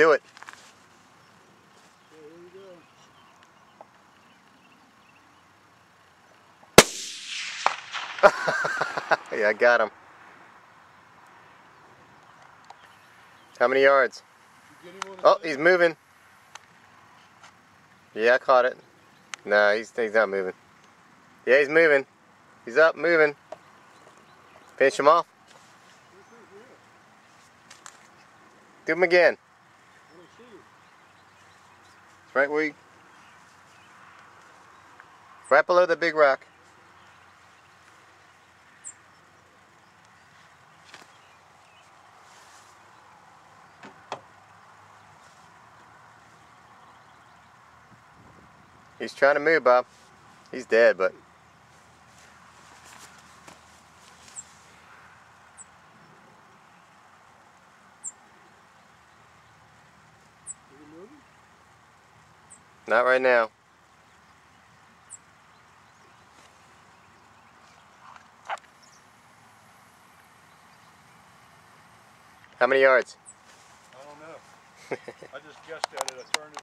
Do it. Yeah, I got him. How many yards? Oh, he's moving. Yeah, I caught it. No, he's, he's not moving. Yeah, he's moving. He's up, moving. Finish him off. Do him again. I don't see you. Right where you... Right below the big rock. He's trying to move, Bob. He's dead, but not right now. How many yards? I don't know. I just guessed at it. I turned it.